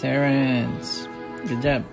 Terrence. Good job.